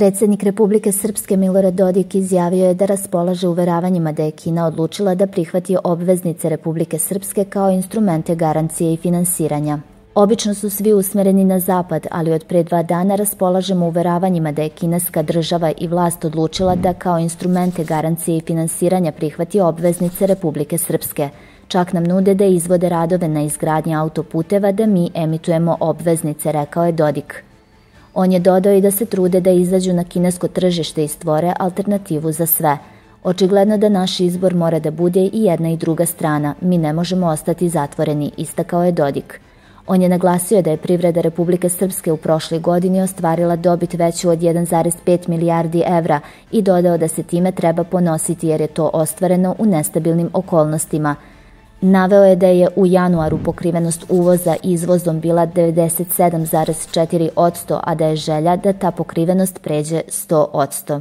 Predsednik Republike Srpske Milorad Dodik izjavio je da raspolaže uveravanjima da je Kina odlučila da prihvati obveznice Republike Srpske kao instrumente garancije i finansiranja. Obično su svi usmereni na zapad, ali od pre dva dana raspolažemo uveravanjima da je kineska država i vlast odlučila da kao instrumente garancije i finansiranja prihvati obveznice Republike Srpske. Čak nam nude da izvode radove na izgradnji autoputeva da mi emitujemo obveznice, rekao je Dodik. On je dodao i da se trude da izađu na kinesko tržište i stvore alternativu za sve. Očigledno da naš izbor mora da bude i jedna i druga strana. Mi ne možemo ostati zatvoreni, istakao je Dodik. On je naglasio da je privreda Republike Srpske u prošloj godini ostvarila dobit veću od 1,5 milijardi evra i dodao da se time treba ponositi jer je to ostvareno u nestabilnim okolnostima – Naveo je da je u januaru pokrivenost uvoza izvozom bila 97,4%, a da je želja da ta pokrivenost pređe 100%.